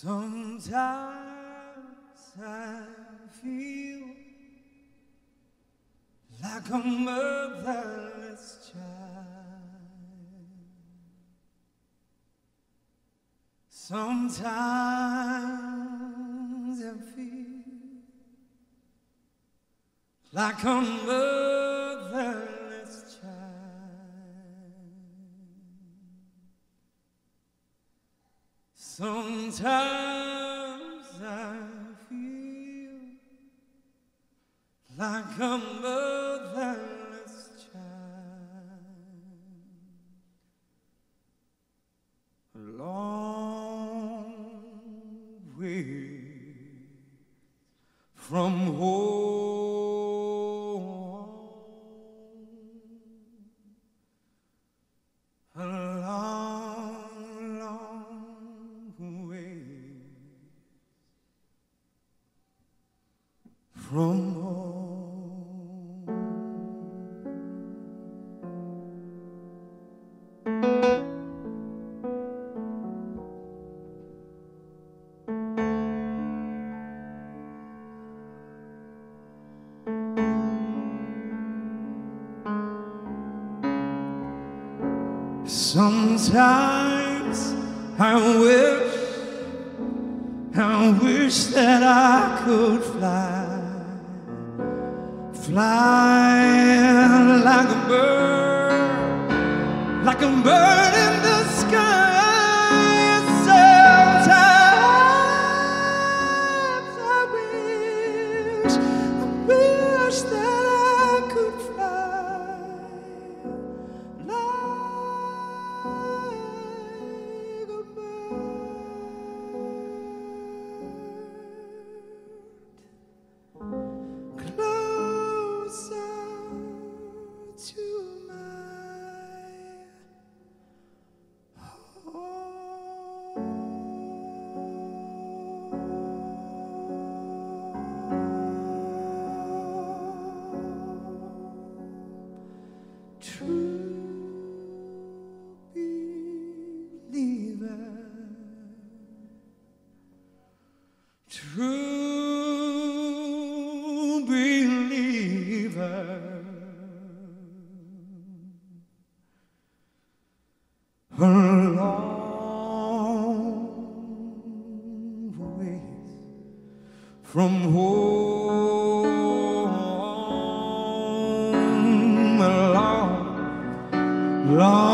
Sometimes I feel like a motherless child. Sometimes I feel like a motherless Sometimes I feel like a motherless child. A long way from home. From home. Sometimes I wish, I wish that I could fly, fly like a bird, like a bird in the True believer, true believer. A long ways from home, long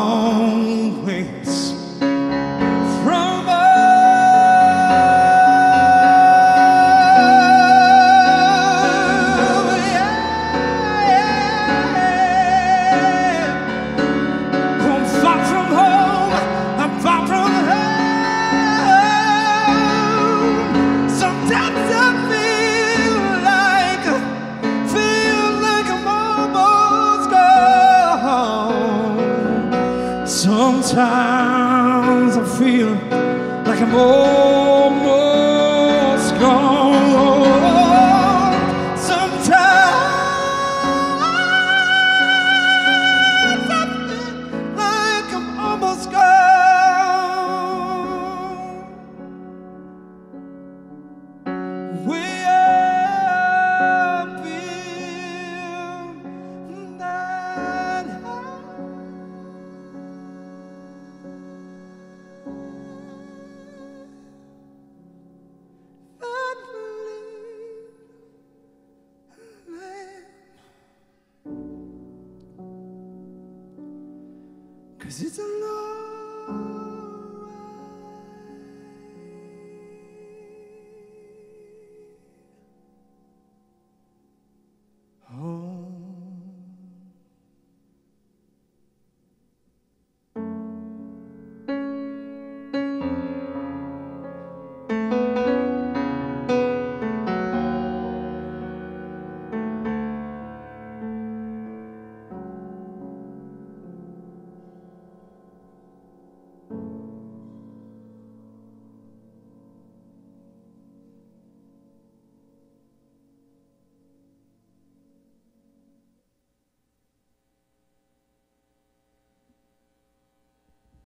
Sometimes I feel like I'm almost Cause it's a love?